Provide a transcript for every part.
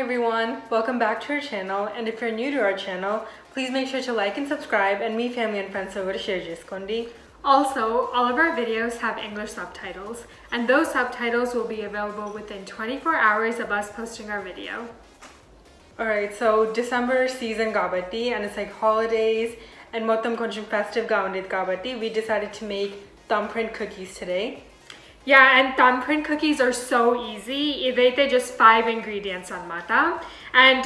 everyone, welcome back to our channel and if you're new to our channel, please make sure to like and subscribe and meet family and friends over to share Kondi. Also, all of our videos have English subtitles and those subtitles will be available within 24 hours of us posting our video. Alright, so December season gabati and it's like holidays and motam konchum festive gaundit gabati. We decided to make thumbprint cookies today. Yeah, and thumbprint cookies are so easy. ఇదైతే just five ingredients అన్నమాట. And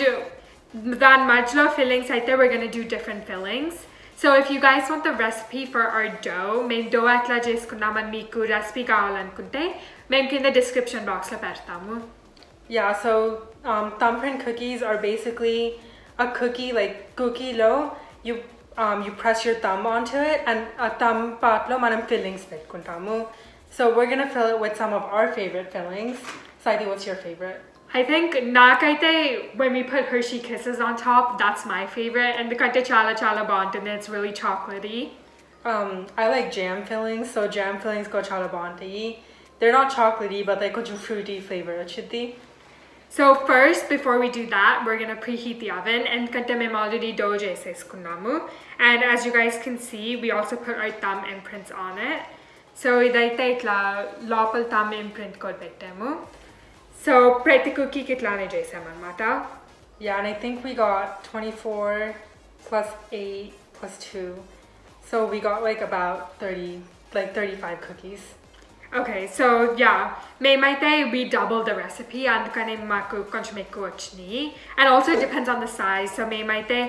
దాని మధ్యలో fillings అయితే we're gonna do different fillings. So if you guys want the recipe for our dough, మేము dough ఎట్లా చేసుకున్నామని మీకు recipe కావాలనుకుంటే మేము కింద description boxలో పెడతాము. Yeah, so um, thumbprint cookies are basically a cookie like cookie lo you um, you press your thumb onto it and a thumb part lo manam fillings పెట్టుకుంటాము. so we're gonna fill it with some of our favorite fillings. Saidi, what's your favorite? I think Nakaite, when we put Hershey Kisses on top, that's my favorite. And the Kante Chala Chala Bond, and it's really chocolatey. Um, I like jam fillings, so jam fillings go chala bondi. They're not chocolatey, but they go to fruity flavor, chitty. So first, before we do that, we're gonna preheat the oven and kante mem already dough jaise. And as you guys can see, we also put our thumb imprints on it. So ఇదైతే ఇట్లా లోపల thumb imprint కూడా పెట్టాము. So ప్రతి కుకీకి ఇట్లానే చేసామన్నమాట. Yeah, and I think we got 24 plus 8 plus 2. So we got like about 30, like 35 cookies. Okay, so yeah, మేమైతే we double the recipe అందుకని మాకు కొంచెం ఎక్కువ వచ్చినాయి and also it depends on the size so మేమైతే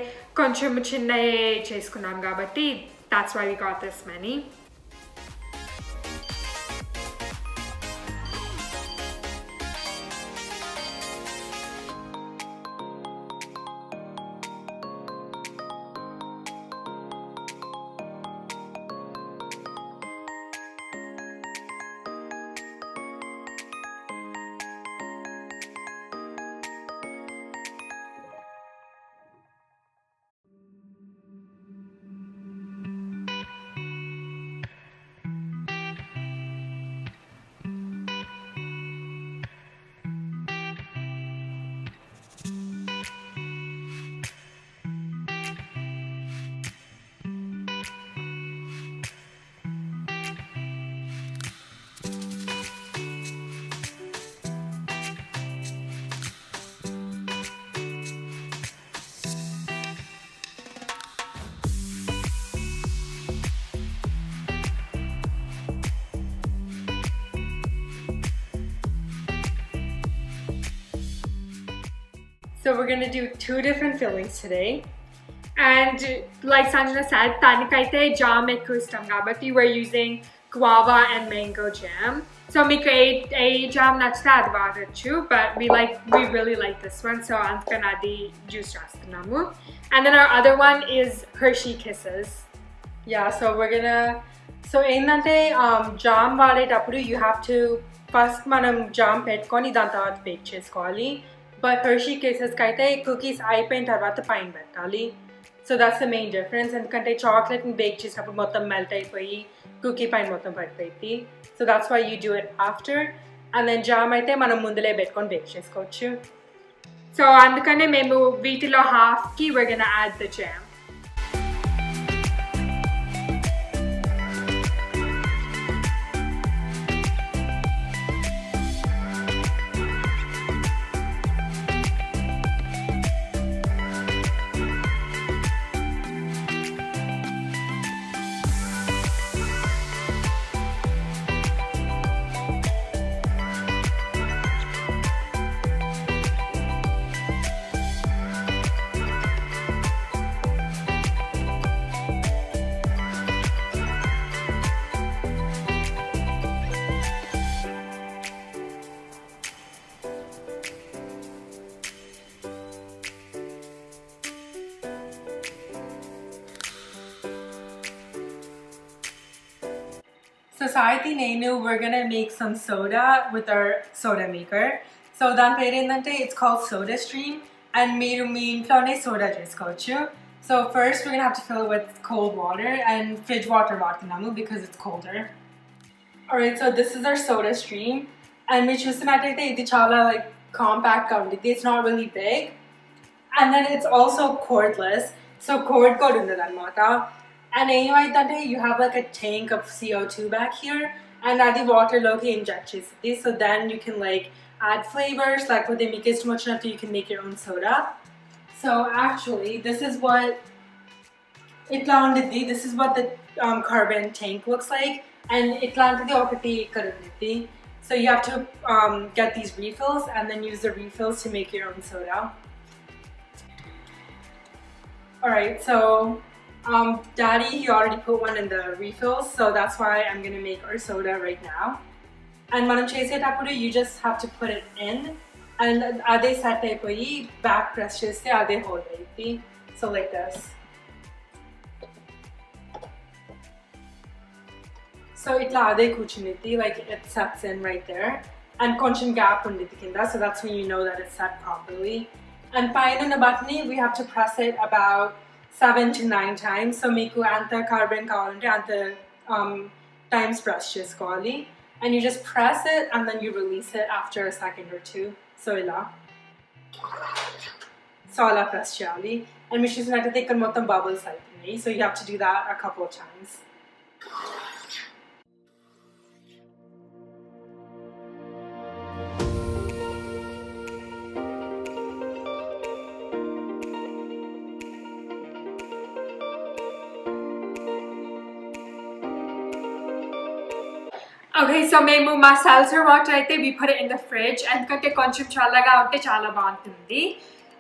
కొంచెం చిన్నవి చేసుకున్నాం కాబట్టి that's why we got this many. So we're gonna do two different fillings today. And like Sanjana said, తనకైతే జామ్ ఎక్కువ ఇష్టం కాబట్టి we're using guava and mango jam. So మీకు ఏ ఏ జామ్ నచ్చితే అది వాడచ్చు but we like we really like this one so అందుకని అది జ్యూస్ రాస్తున్నాము. And then our other one is Hershey Kisses. Yeah, so we're gonna, so ఏంటంటే um, jam వాడేటప్పుడు you have to first మనం జామ్ పెట్టుకొని దాని తర్వాత బేక్ చేసుకోవాలి but Hershey కేసెస్కి అయితే కుకీస్ అయిపోయిన తర్వాత పైన పెట్టాలి so that's the main difference ఎందుకంటే చాక్లెట్ని బేక్ చేసినప్పుడు మొత్తం మెల్ట్ అయిపోయి కుకీ పైన మొత్తం పడిపోయింది so that's why you do it after and then jam అయితే మనం ముందులే పెట్టుకొని బేక్ చేసుకోవచ్చు సో అందుకనే మేము వీటిలో హాఫ్కి we're యాడ్ ద జామ్ ఒకసారి Nenú, we're gonna make some soda with our soda maker. So It's called SodaStream, and Soda stream and మీరు మీ ఇంట్లోనే సోడా చేసుకోవచ్చు So, first, we're gonna have to fill it with cold water and fridge water వాడుతున్నాము because it's colder. Alright so this is our soda stream and మీరు చూసినట్టయితే ఇది చాలా like compact గా it's not really big. And then it's also cordless. So cord కూడా ఉండదు అనమాట and ఏమైందంటే you have like a tank of CO two back here and అది వాటర్లోకి ఇంజెక్ట్ చేస్తుంది so then you can like add flavours లేకపోతే మీకు ఇష్టం వచ్చినట్టు you can make your own soda so actually this is what ఇట్లా ఉండిద్ది this is what the carbon tank looks like and ఇట్లాంటిది ఒకటి ఇక్కడ ఉండిద్ది so you have to get these refills and then use the refills to make your own soda Alright, so um, Daddy, he already put one in the refills, so that's why I'm gonna make our soda right now. And madam chaise Tapuru, you just have to put it in. And Ade Sate Poi, back press Chese Ade Hodaiti. So like this. So itla Ade Kuchiniti, like it sets in right there. And Konchim Gap Unditi Kinda, so that's when you know that it's set properly. And Paina Nabatni, we have to press it about seven to nine times. So మీకు అంత carbon కావాలంటే అంత um, times press చేసుకోవాలి. And you just press it and then you release it after a second or two. So ఇలా. So అలా press చేయాలి. And మీరు చూసినట్టయితే ఇక్కడ మొత్తం bubbles అవుతున్నాయి. So you have to do that a couple of times. Okay, so మేము మా సల్సర్ వాటర్ అయితే we put it in the fridge ఎందుకంటే కొంచెం చల్లగా ఉంటే చాలా బాగుంటుంది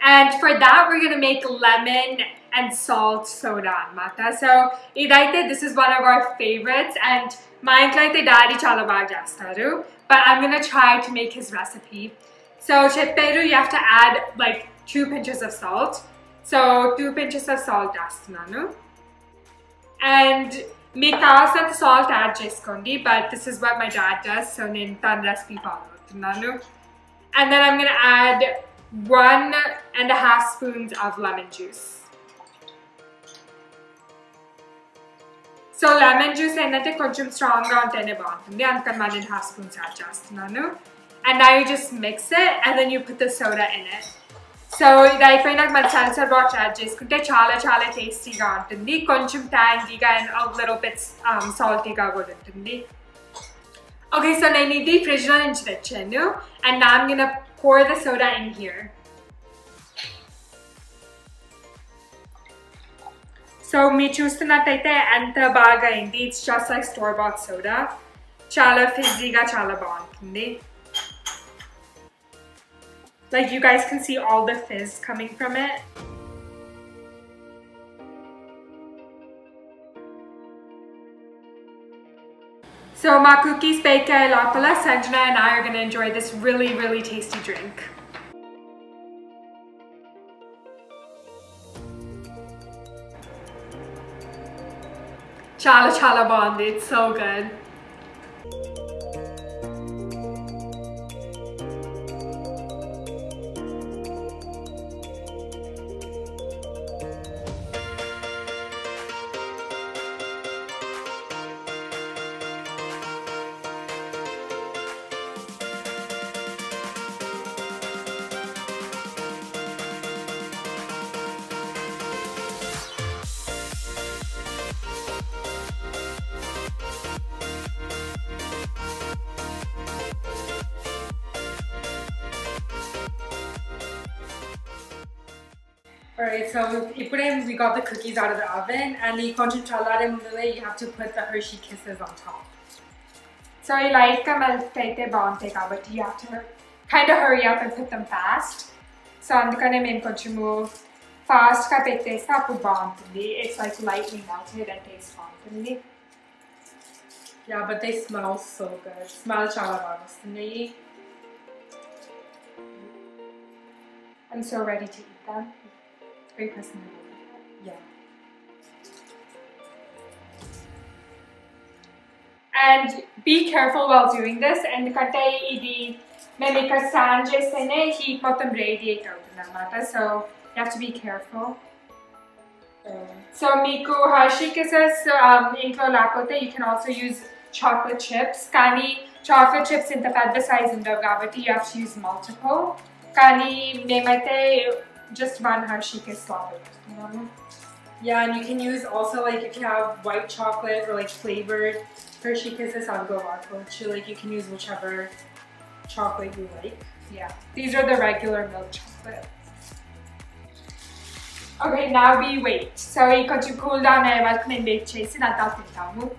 and for that we're gonna make lemon and salt soda అన్నమాట సో ఇదైతే this is one of our favorites and మా ఇంట్లో అయితే డాడీ చాలా బాగా చేస్తారు but I'm gonna try to make his recipe so చెప్పారు you have to add like two pinches of salt so two pinches of salt వేస్తున్నాను and మీకు కావాల్సినంత సాల్ట్ యాడ్ చేసుకోండి but this is what my dad does so నేను తన recipe follow అవుతున్నాను and then I'm gun add one and half spoons of lemon juice so lemon juice ఏంటంటే కొంచెం స్ట్రాంగ్గా ఉంటేనే బాగుంటుంది అందుకని one and half spoons add చేస్తున్నాను and I just mix it and then you put the soda in it so ఇది అయిపోయినాక మన సల్సర్ బాక్స్ యాడ్ చేసుకుంటే చాలా చాలా టేస్టీగా ఉంటుంది కొంచెం ట్యాంగీగా అండ్ లిటిల్ బిట్స్ సాల్టీగా కూడా ఉంటుంది ఓకే సో నేను ఇది ఫ్రిడ్జ్లో నుంచి తెచ్చాను అండ్ నామ్ గిన pour the soda in here. So మీరు చూస్తున్నట్టయితే ఎంత బాగా అయింది it's just like store bat soda చాలా ఫిజీగా చాలా బాగుంటుంది like you guys can see all the fizz coming from it. So my cookies bake lapala, Sanjana and I are gonna enjoy this really, really tasty drink. Chala chala bond, it's so good. Alright, so ఇప్పుడే we got the cookies out of the oven and ఈ కొంచెం చల్లారే ముందులే you have to put the Hershey Kisses on top. So I like melt అయితే బాగుంటాయి కాబట్టి you have to kind of hurry up and put them fast. So అందుకనే మేము కొంచెము ఫాస్ట్గా పెట్టేస్తే అప్పుడు బాగుంటుంది it's like lightly melted and taste బాగుంటుంది Yeah, but they smell so good. Smell చాలా బాగా వస్తున్నాయి. I'm so ready to eat them. Very personal. Yeah. And be careful while doing this ఎందుకంటే ఇది మేము ఇక్కడ స్టాండ్ చేస్తేనే హీట్ మొత్తం రేడియేట్ అవుతుంది అనమాట so you have to be careful Um, so మీకు హర్షీ కిసెస్ ఇంట్లో లేకపోతే you can also use chocolate chips కానీ చాక్లెట్ చిప్స్ ఇంత పెద్ద సైజ్ ఉండవు కాబట్టి you have to use multiple కానీ మేమైతే just run Hershey Kisses! you know? Yeah, and you can use also like if you have white chocolate or like flavored Hershey Kisses on Go Watch, like you can use whichever chocolate you like. Yeah, these are the regular milk chocolate. Okay, now we wait. Sarı kaçıp cool down and welcome in bake chase na tatin tamu.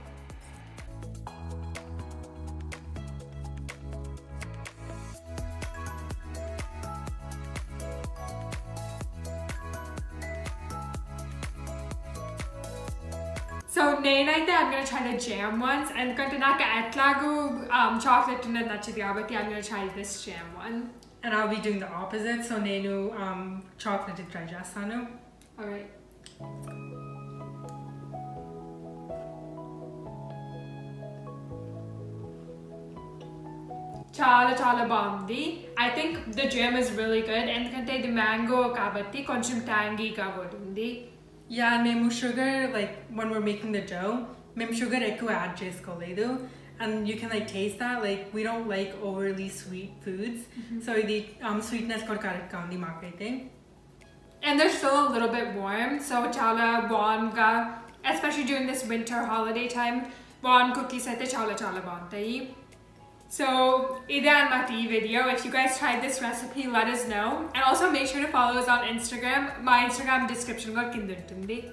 నేనైతే I'm gonna try the jam ones ఎందుకంటే నాకు ఎట్లాగూ chocolate ఉన్నది నచ్చింది కాబట్టి I'm gonna try this jam one. And I'll be doing the opposite. So Nenu um chocolate try Jasanu. Alright. చాలా చాలా బాగుంది I think the జేమ్ is really good ఎందుకంటే ఇది మ్యాంగో కాబట్టి కొంచెం ట్యాంగీగా ఉంటుంది Yeah, మేము sugar like when we're making the dough, మేము sugar ఎక్కువ add చేసుకోలేదు. And you can like taste that. Like we don't like overly sweet foods. So the um sweetness కూడా correct గా ఉంది మాకైతే. And they're still a little bit warm, so chala warmga, especially during this winter holiday time, warm cookies అయితే చాలా చాలా బాగుంటాయి. so Ida and Mati video, if you guys tried this recipe, let us know. And also make sure to follow us on Instagram. My Instagram description got be